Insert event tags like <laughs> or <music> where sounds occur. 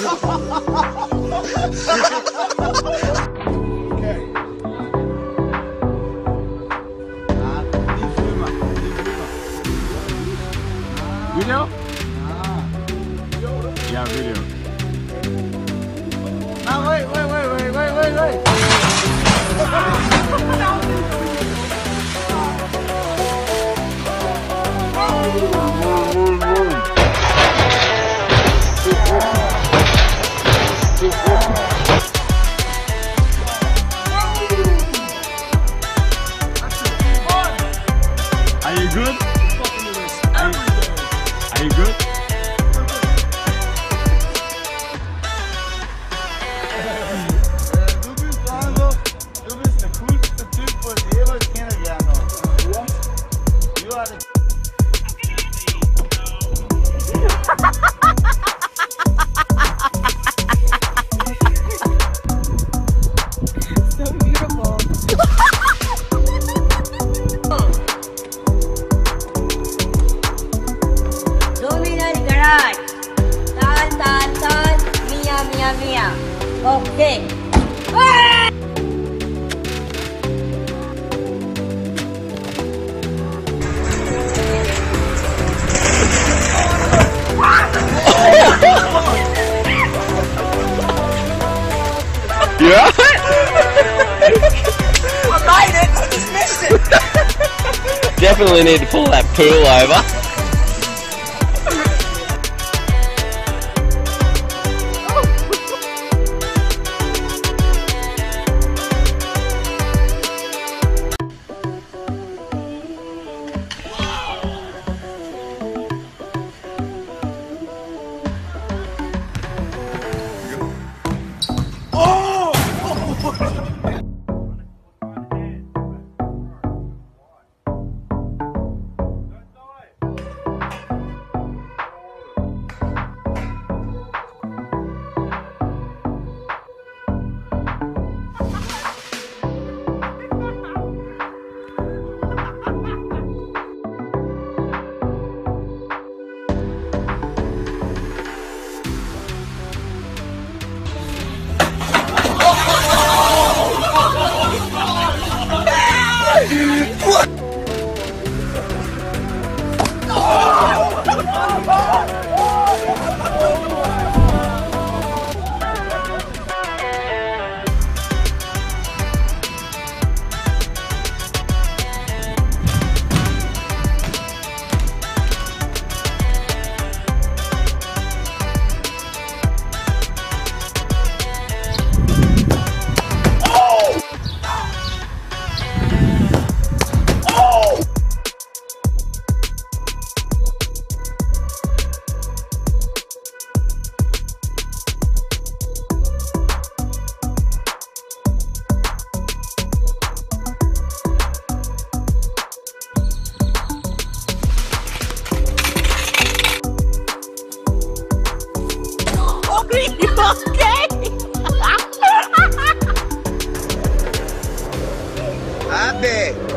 Video? Yeah, video. Ah, wait, wait, wait, wait, wait, wait, wait. Are Are you good? niya. Okay. Ah! yeah? <laughs> I made it! I just missed it! Definitely need to pull that pool over. Abre.